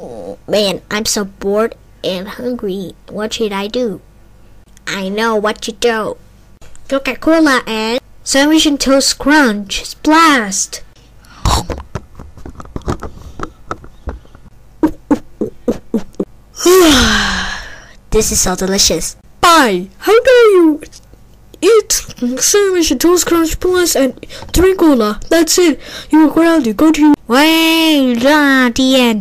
Oh, man, I'm so bored and hungry. What should I do? I know what to do. Coca-Cola and Sandwich and Toast Crunch. Blast! this is so delicious. Bye. How dare you eat sandwich and toast crunch plus and drink cola? That's it. You are grounded. Go to Wait, the end.